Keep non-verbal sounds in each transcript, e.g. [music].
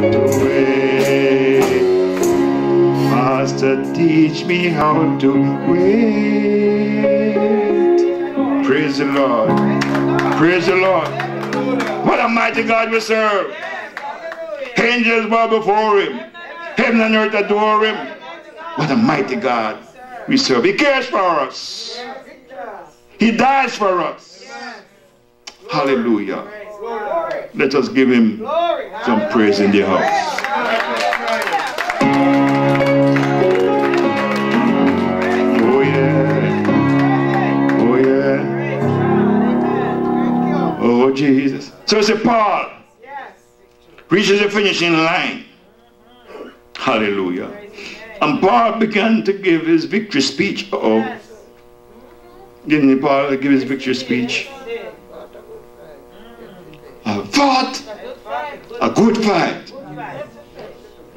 to wait. Master, teach me how to wait. Praise the Lord. Praise the Lord. What a mighty God we serve. Angels bow before him. Heaven and earth adore him. What a mighty God we serve. He cares for us. He dies for us. Hallelujah. Let us give him some praise in the house. Oh yeah. Oh yeah. Oh Jesus. So it's a Paul reaches the finishing line. Hallelujah. And Paul began to give his victory speech. Uh oh. Didn't Paul give his victory speech? Fought a good fight.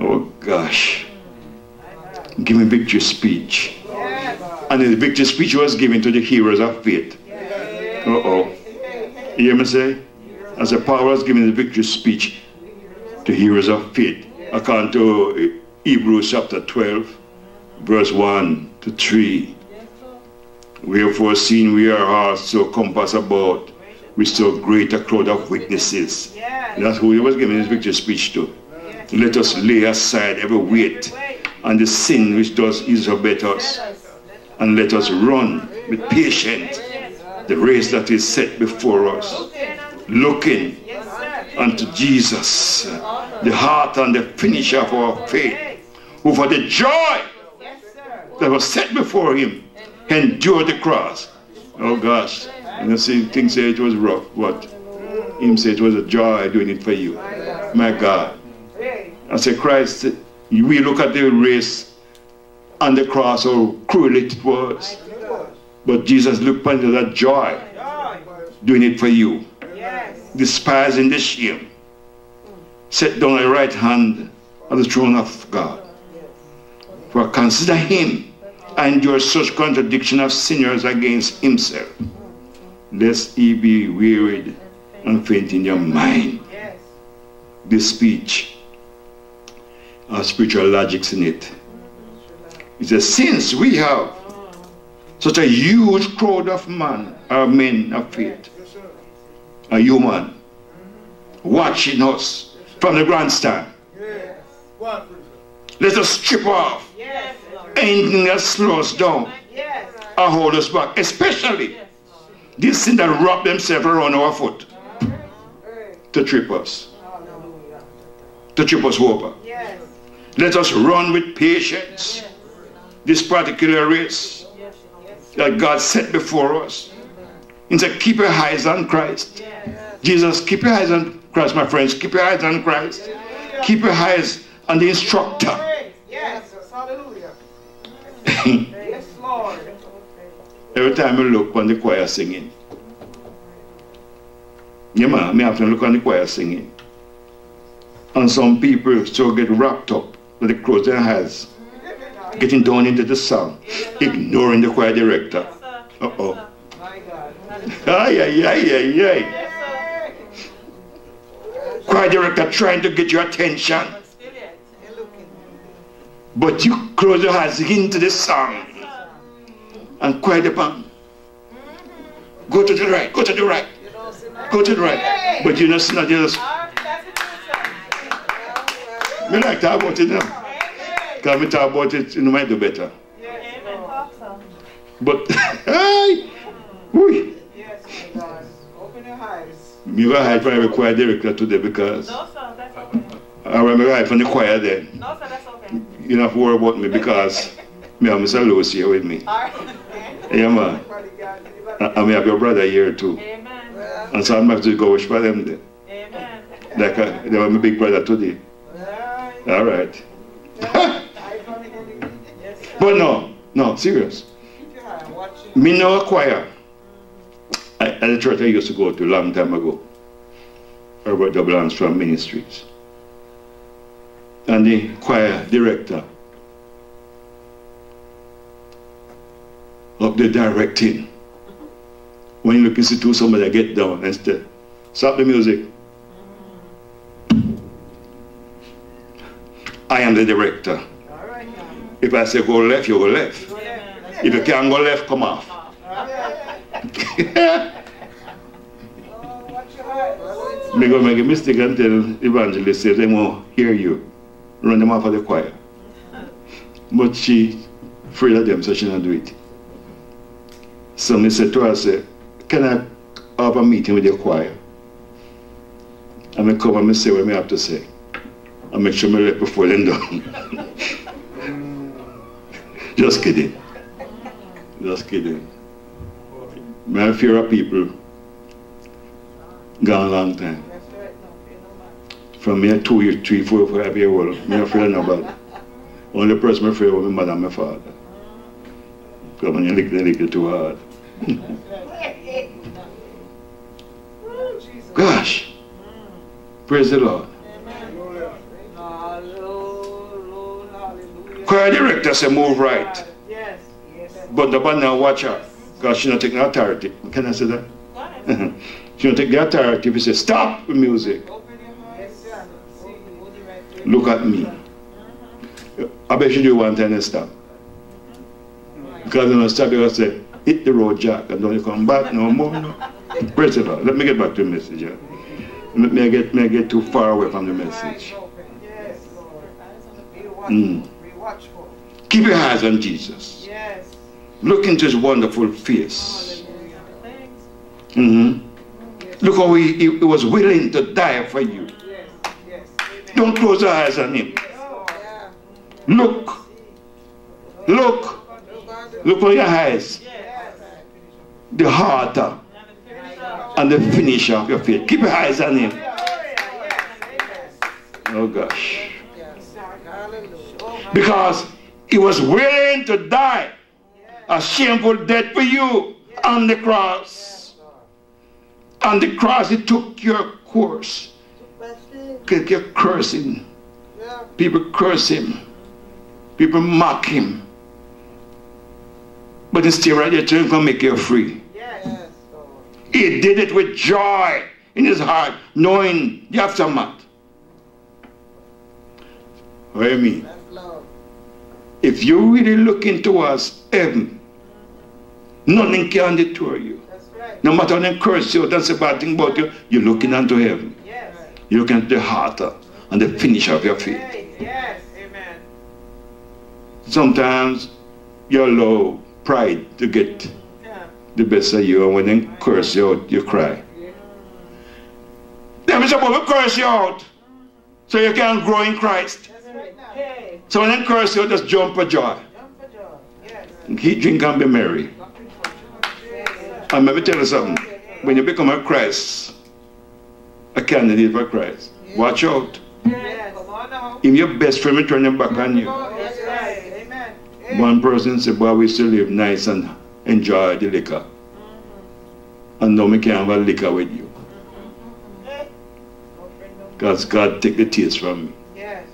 Oh gosh. Give me victory speech. And the victory speech was given to the heroes of faith. Uh oh. You hear me say? As a Paul was giving the victory speech to heroes of faith. According to Hebrews chapter 12, verse 1 to 3. Wherefore, seeing we are also compassed about with so great a crowd of witnesses. That's who he was giving his victory speech to. Let us lay aside every weight and the sin which does isobet us. And let us run with patience the race that is set before us. Looking unto Jesus, the heart and the finisher of our faith, who for the joy that was set before him endured the cross. Oh gosh, you see, things say it was rough, but him say it was a joy doing it for you. My God. I say, Christ, we look at the race on the cross, how cruel it was. But Jesus looked upon that joy, doing it for you. Despising the shame. Set down the right hand of the throne of God. For consider him and your such contradiction of sinners against himself, lest he be wearied and faint in your mind. This speech has spiritual logics in it. It says, since we have such a huge crowd of men, or men of faith, a human, watching us from the grandstand. Let us strip off anything that slows down or hold us back, especially this sin that wrap themselves around our foot to trip us, to trip us over. Let us run with patience this particular race that God set before us. He said, keep your eyes on Christ. Jesus, keep your eyes on Christ, my friends. Keep your eyes on Christ. Keep your eyes on the instructor. Yes, hallelujah. [laughs] Yes, Lord. Every time I look on the choir singing. Yeah, man, me have to look on the choir singing. And some people still get wrapped up with the close their eyes, getting down into the song, ignoring the choir director. Uh-oh. Ay, ay, ay, ay, ay. Choir director trying to get your attention. But you close your eyes into the song and quiet the palm. Go to the right, go to the right, go to the right. But you know, it's not just. Me like talk about it now. Because me talk about it, you know, might do better. But, [laughs] hey, whoo. Yes, God. Open your eyes. Me go hide from every choir director today because No, sir, that's okay. I remember hide from the choir then. No, sir, that's okay. You don't have to worry about me because me have Mr. Lewis here with me. All right. [laughs] Yeah, man. Father God, deliver And and me have your brother here too. Amen. And so I'm have to go wish for them then. Amen. Like uh, they were my big brother today. All right. Eyes on the enemy. Yes, sir. But no, no, serious. Keep your watching. Me know a choir. I, at the church I used to go to a long time ago. Herbert W. Armstrong Ministries. And the choir director up there directing. When you look to somebody get down and say, stop the music. I am the director. If I say go left, you go left. If you can't go left, come off. [laughs] Me go make a mistake and tell evangelist say they won't hear you. Run them off of the choir. But she afraid of them, so she not do it. So me said to her, say, can I have a meeting with your choir? And me come and say what me have to say. And make sure me let before them done. [laughs] Just kidding. Just kidding. My fear of people gone a long time. Fear. From me two years, three, four, five years old, me afraid of nobody. Only person I'm afraid of my mother and my father. Because when you lick the lick too hard. Gosh. Praise the Lord. Choir director say move right. Yes. Yes. But the band now watch her. Because she not taking authority. Can I say that? [laughs] She don't take the authority you say stop with music. Look at me. I bet you do one time and stop. Because when I stop, you say, hit the road, Jack, and don't come back no more. No. The Let me get back to the message. Yeah. Let me get, may I get too far away from the message. Yes. Mm. Keep your eyes on Jesus. Yes. Look into his wonderful face. Thanks. hmm Look how he, he, he was willing to die for you. Don't close your eyes on him. Look. Look. Look for your eyes. The heart uh, And the finish finisher of your faith. Keep your eyes on him. Oh gosh. Because he was willing to die a shameful death for you on the cross. On the cross, he took your course. Get your cursing. People curse him. People mock him. But still right there to him can make you free. Yes. He did it with joy in his heart, knowing the aftermath. What do you mean? That's love. If you really look into us, heaven, nothing can deter you. That's right. No matter how they curse you, that's a bad thing about you, you're looking unto heaven. Yes. You're looking at the heart and the finish of your faith. Yes. Sometimes you allow pride to get the best of you, and when they curse you out, you cry. Yeah. Them is supposed to curse you out so you can grow in Christ. That's right now. Okay. So when they curse you, just jump for joy. Jump for joy. Yes. Eat, drink, and be merry. Yes, sir. And let me tell you something. When you become a Christ, a candidate for Christ, watch out. Yes. Come on now. If your best friend will turn him back on you. One person said, boy, we used to live nice and enjoy the liquor. And now we can't have a liquor with you. Because God take the taste from me. Yes.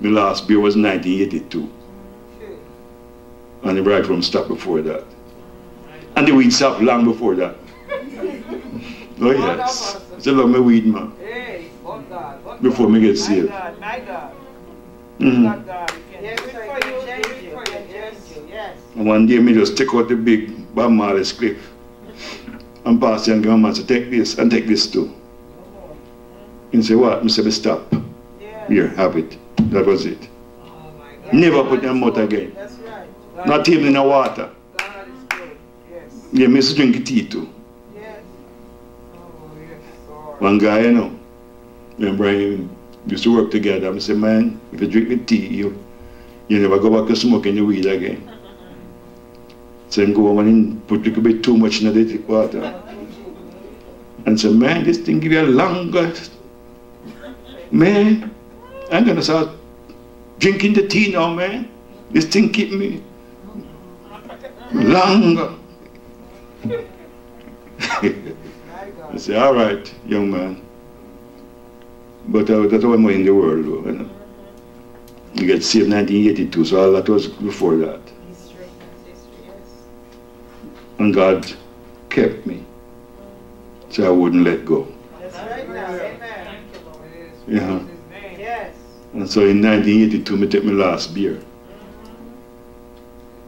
My last beer was 1982. True. And the bride from stopped before that. And the weed stopped long before that. [laughs] Oh yes. A love my weed man. Before me get saved. God, my mm-hmm. And one day me just take out the big Bob Marley's clip and pass it and give my man say, take this and take this too. And say, what? I say, "Me stop. Yeah. Here, have it. That was it. Oh. Never put them out again. That's right. Not even in the water. God is good. Yes. Yeah, me drink tea too. Yes. Oh, yes. One guy, you know, remember I used to work together. I say, man, if you drink the tea, you, you never go back to smoking the weed again. So him go home and put a bit too much in the water. And say, man, this thing give you a longer. Man, I'm gonna start drinking the tea now, man. This thing keep me longer. [laughs] I say, all right, young man. But uh, that's one more in the world, though. You, know? you get saved 1982, so all that was before that. History, history, yes. And God kept me, so I wouldn't let go. That's right now. Amen. Thank you, Lord. It is. Yeah. Yes. And so in 1982, I take my last beer.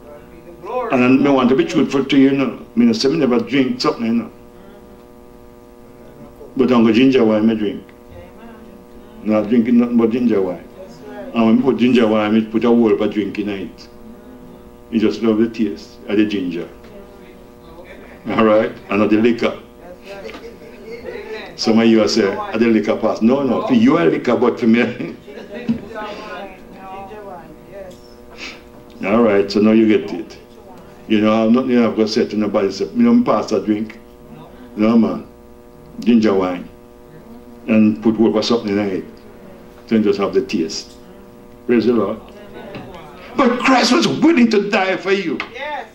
God be the glory. And I want to be truthful to you, you know. I mean, I say I never drink something, you know. But I'm going ginger wine, I drink. Not drinking nothing but ginger wine. That's right. And when I put ginger wine, I put a whole of drink in it. You just love the taste of the ginger. All right? And not the liquor. That's right. Amen. Some of you are say, "Are the liquor pass. No, no. For you are liquor, but for me. Ginger wine. Yes. All right, so now you get it. You know, I'm not, you know, I've got to say to nobody, say, you know, pass a drink. No, man. Ginger wine. And put over something in it. Then just have the taste. Praise the Lord. But Christ was willing to die for you. Yes.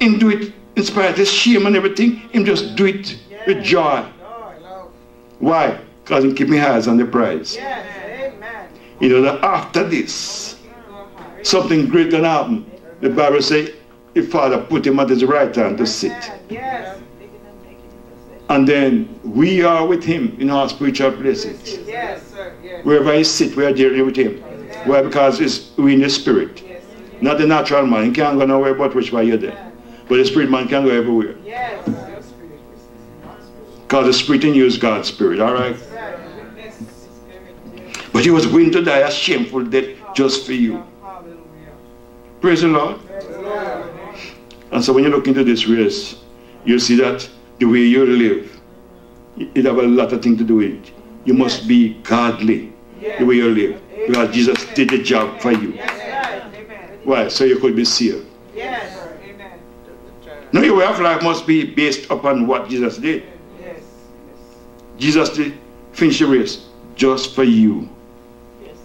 Him do it in spite of his shame and everything. Him just do it with joy. Lord, Lord. Why? Because he keep me eyes on the prize. Yes. Amen. You know that after this, something great gonna happen. The Bible say, the Father put him at his right hand to sit. Yes. And then we are with him in our spiritual places. Yes, sir. Yes. Wherever he sit, we are there with him. Why? Because it's we in the spirit. Yes. Not the natural man. He can't go nowhere but which way you're there. But the spirit man can go everywhere. Yes. Because the spirit in you is God's spirit, alright? Right. But he was willing to die a shameful death just for you. Praise the Lord. Praise the Lord. And so when you look into this race, you see that the way you live, it have a lot of things to do with it. You must be godly the way you live. Because Jesus did the job for you. Why? So you could be saved. Yes. Now your way of life must be based upon what Jesus did. Yes. Jesus did finish the race just for you. Yes.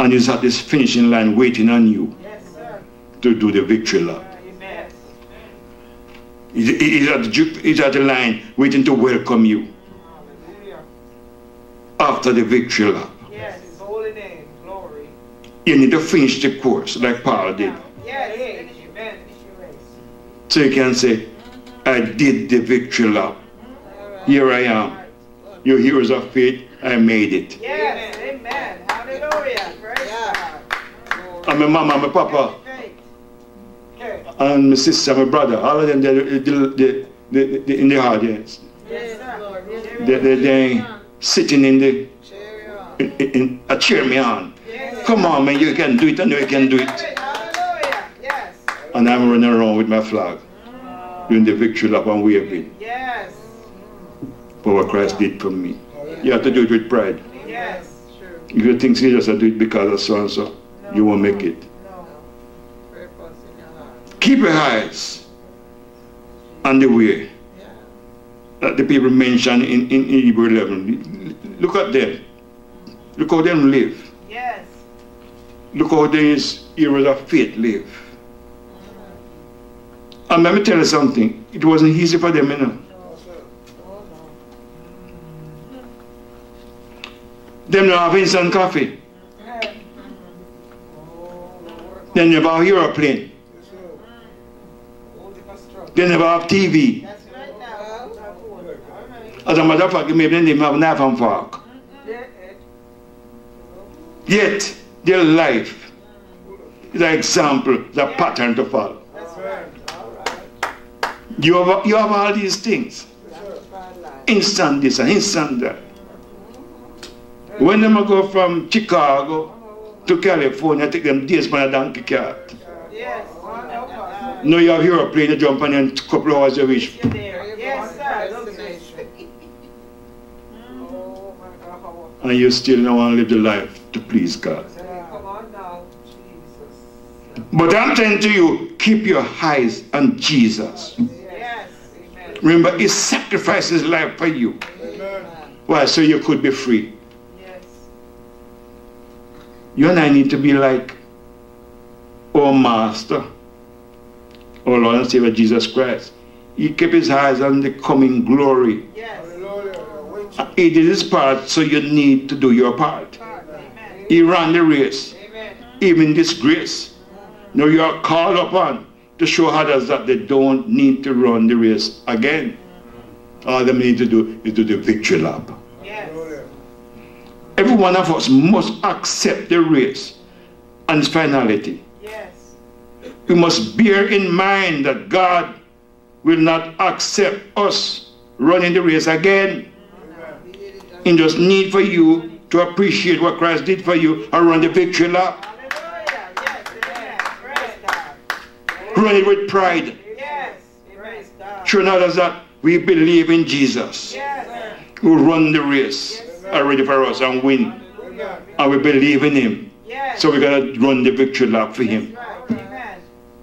And he's at this finishing line waiting on you Yes, sir. to do the victory lap. Amen. He's, he's at the, he's at the line waiting to welcome you Hallelujah. after the victory lap. Yes. His holy name. Glory. You need to finish the course like Paul did. Yes. Amen. So you can say, I did the victory lap. Here I am. Your heroes of faith, I made it. Yes. Amen. Hallelujah. Praise God. And my mama and my papa Faith. Okay. and my sister and my brother, all of them they're, they they they they in the audience. Yes, sir. They, they, they sitting in the Carry on. in, in, uh, cheer me on. Yes. Come on man, you can do it, I know you can do it. Hallelujah. Yes. And I'm running around with my flag, doing the victory lap and waving Yes. for what Christ did for me. You have to do it with pride. Yes. True. If you think you just do it because of so and so, you won't make it. No. Purpose in your heart. Keep your eyes on the way Yeah. that the people mentioned in, in Hebrew 11. Look at them. Look how them live. Yes. Look how these heroes of faith live. And let me tell you something. It wasn't easy for them, you know. No. Them don't have instant coffee. They never have aeroplane. They never have TV. As a matter of fact, maybe they have knife and fork. Yet, their life is an example, a pattern to follow. That's right. All right. You have, you have all these things. Instant this and instant that. When them go from Chicago to California, take them days on a donkey cart. Yes. One help us. Now you have aeroplane, you jump on and a couple of hours you reach. Yes, sir. Destination. My God. How And you still don't want to live the life to please God. Come on now, Jesus. But I'm telling to you, keep your eyes on Jesus. Yes. Amen. Remember, He sacrificed His life for you. Why? So you could be free. Yes. You and I need to be like our Master, our Lord and Savior Jesus Christ. He kept his eyes on the coming glory. Yes. He did his part, so you need to do your part. Amen. He ran the race, Amen. even this grace. Now you are called upon to show others that they don't need to run the race again. All they need to do is do the victory lap. Yes. Every one of us must accept the race and its finality. Yes. We must bear in mind that God will not accept us running the race again. He just need for you to appreciate what Christ did for you and run the victory lap. Hallelujah. Yes. Amen. Praise God. Run it with pride. Yes. Showing others that we believe in Jesus Yes. who run the race already for us and win. Hallelujah. And we believe in him. Yes. So we're going to run the victory lap for him. Right.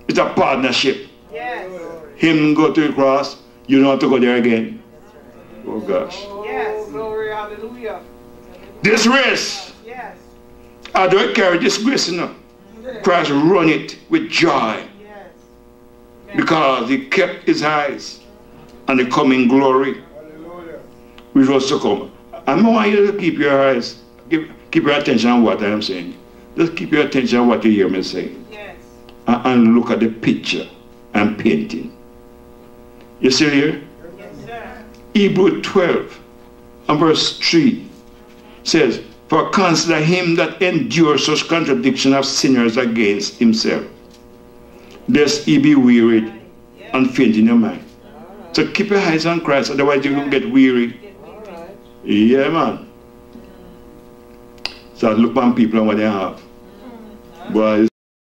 It's a partnership. Yes. Him go to the cross, you don't have to go there again. Oh gosh. Yes. Glory, hallelujah. This race, Yes. I don't carry this grace enough. Christ run it with joy Yes. Because he kept his eyes on the coming glory Hallelujah. which was to come. I want you to keep your eyes, keep, keep your attention on what I am saying. Just keep your attention on what you hear me saying. Yes. And, and look at the picture I'm painting. You see here? Yes, sir. Hebrew 12 and verse 3 says, For consider him that endures such contradiction of sinners against himself, lest he be wearied and faint in your mind. So keep your eyes on Christ, otherwise you will get weary. Yeah, man. So look on people and what they have. Boy,